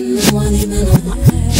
you wanting it on my.